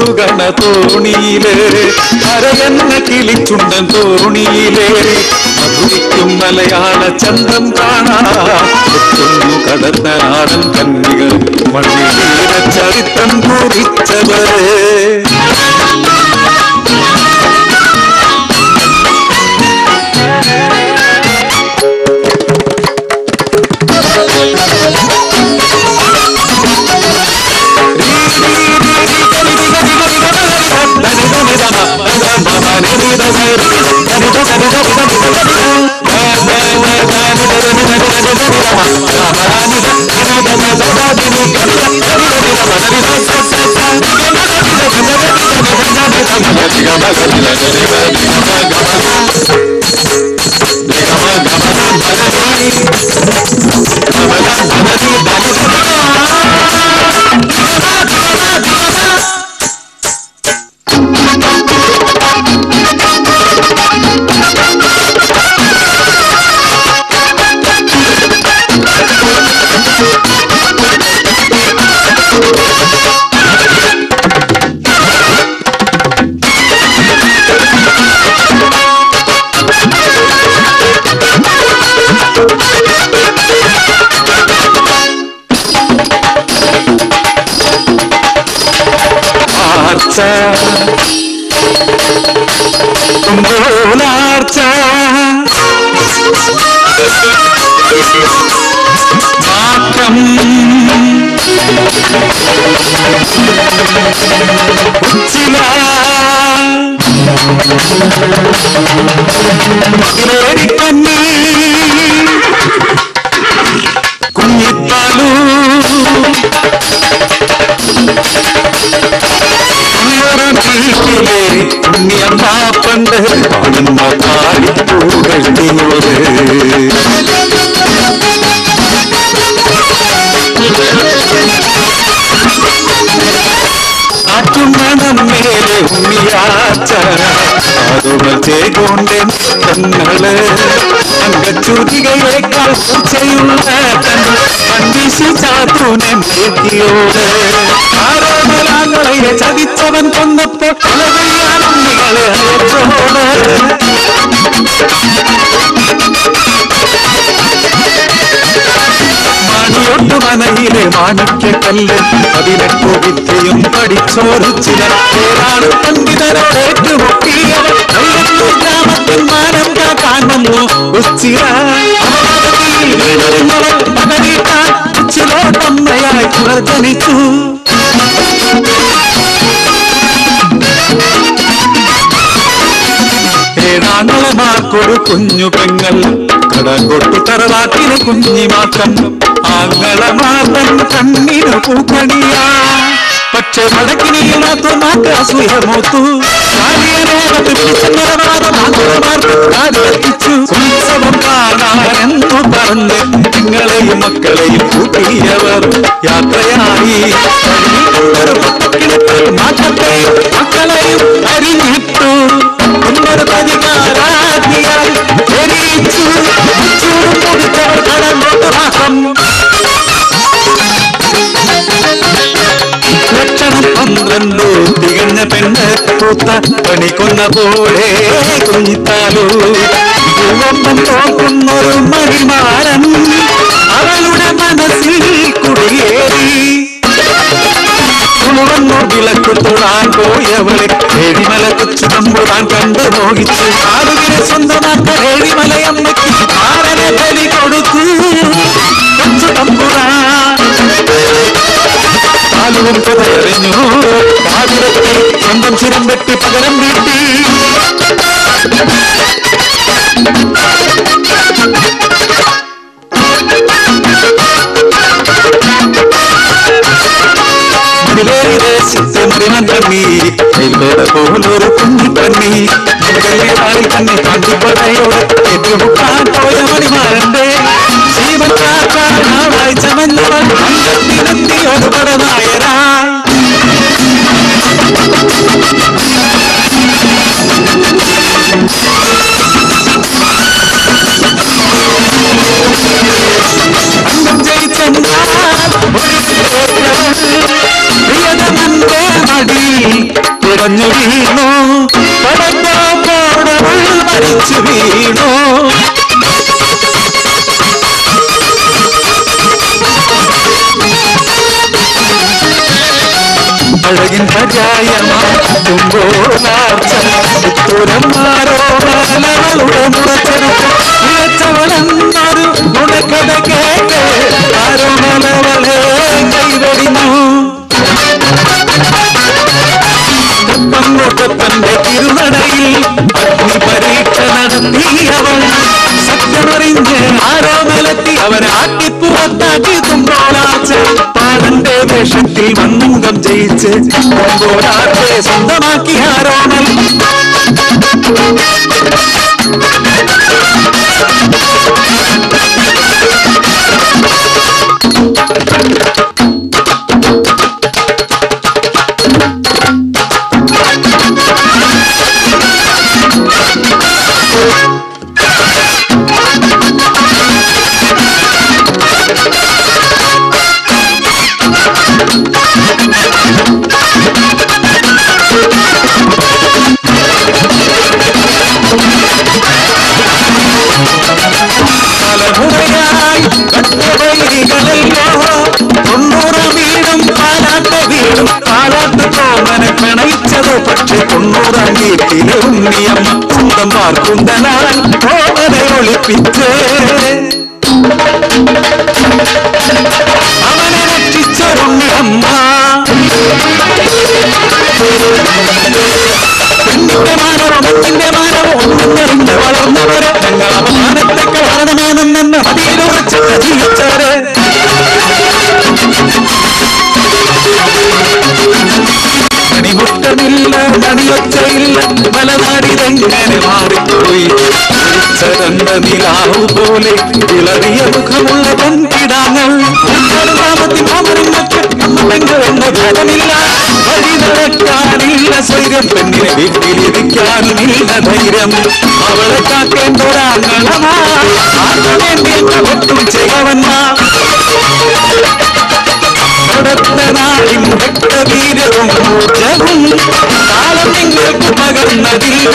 മുറിച്ചൊഴുകണ തോണിയിലേ കരയെന്ന കിളിച്ചുണ്ടൻ തോണിയിലേ. മധുരിക്കും മലയാള ചന്തം കാണാൻ എത്തുന്നു കടന്ന നാടൻ കന്നികൾ മണ്ണിലീര ചരിത്രം കുറിച്ചവര്. Gracias. ആർച്ച തുമ്പോലാർച്ച മാറ്റം. ഉച്ചില. മതിലേറിക്കണ്ണി. കുഞ്ഞിത്താലൂ പുണ്യമാപ്പണ്ട് കാണുന്ന കാളിപ്പൂകൾ നീയോട് ആറ്റുമണം മേലെ ഉണ്ണിയാച്ച അതുകൾ ചേകൊണ്ടേ തങ്ങൾ അംഗച്ചുതികയേക്കാൾ പൂച്ചയുള്ള പണ്ടീശി ചാത്തൂനെ മേത്തിയോട് ആരോപലാങ്ങളെ ചതിച്ചവൻ കൊന്നപ്പോ ഉലകയ്യാനുണ്ണികളെ അയച്ചോട് മാണിയൊട്ടു മനയിലെ മാണിക്യക്കല്ല് പതിനെട്ടു വിദ്യയും പഠിച്ചോരു ചിലർ പേരാണ് പണ്ഡിതരോടേറ്റുമുട്ടിയവർ ഗ്രാമത്തിൽ മാനം കാക്കാൻ വന്നു ഉച്ചിര പകരീട്ടാൻ ഉച്ചിലോട്ടമ്മയായി പുനർജനിച്ചു. ഏഴാങ്ങളമാർക്കൊരു കുഞ്ഞു പെങ്ങൾ. കടകൊട്ടു തറവാട്ടിന് കുഞ്ഞി മാത്രം. ആങ്ങളമാർത്തൻ കണ്ണിന് പൂക്കണിയാ. പക്ഷെ വടക്കിനിയില്ലാത്ത മാക്ക് അസൂയമൂത്തു ഉത്സവം കാണാനെന്നു പറഞ്ഞ് നിങ്ങളെയും മക്കളെയും കൂട്ടിയവർ യാത്രയായി. പൂത്ത പണി കൊന്ന പോലെ കുഞ്ഞിത്താലു. പൂവമ്പം തോക്കുന്നൊരു മണിമാരൻ അവളുടെ മനസ്സിൽ കുടിയേറി. കുളുവന്നു വിളക്ക് തൊടാൻ പോയവളെ ഏഴിമല കൊച്ചു തമ്പുരാൻ കണ്ടു മോഹിച്ചു. ആളുകളെ സ്വന്തമാക്ക ഏഴിമലയമ്മയ്ക്ക് ആരനെ ബലി കൊടുത്തു. കൊച്ചു തമ്പുരാൻ കാലുവും കഥയറിഞ്ഞു. കാതിരത്തിൽ സ്വന്തം ചുരം വെട്ടി சக்கரம் வீட்டு போல் ஒரு குஞ்சு பண்ணி கல்யாணி காஞ்சி படையோடு வீணும் படத்தா போடல் மறைச்சு வீணும் அழகின் பஜாயமா தும்போனாச்சம் உத்துரம் மாறோ நலனுடைய വേഷത്തിൽ വന്നുങ്കം ജയിച്ച് തുമ്പോളാറ്റെ സ്വന്തമാക്കി ആരോമൽ പിണയിച്ചത് പക്ഷെ തൊണ്ണൂറാം വീട്ടിലെ ഉണ്ണിയമ്മ സ്വന്തം പാർക്കുന്തനാൽ തോമനെ ഒളിപ്പിച്ച് അവനെ രക്ഷിച്ചൊരുണ്ണിയമ്മ പെണ്ണിന്റെ മാനവോ മറ്റിന്റെ മാനവോ വളർന്നവരെ വളർന്നവര് ഞങ്ങൾ അപമാനത്തെ കാരണമാണെന്ന് അതിലുറച്ച് ജീവിച്ചവര് നിലാവു പോലെ വിളറിയ മുഖമുള്ള പെൺകിടാങ്ങൾ ഗ്രാമത്തിൽ മാമരങ്ങൾക്ക് എന്ന ഭേദമില്ല വഴി നടക്കാനില്ല സ്വൈര്യം പെണ്ണിനെ വീട്ടിലിരിക്കാനുമില്ല ധൈര്യം. അവളെ കാക്കേണ്ട ഒരാങ്ങളമാ. ആർക്കു വേണ്ടി ഒട്ടും ചെയ്യവന്മാർ കൊടുത്ത നാടിൻ രക്തവീരവും ഊർജവും. കാലം നിങ്ങൾക്ക് പകർന്നതില്ല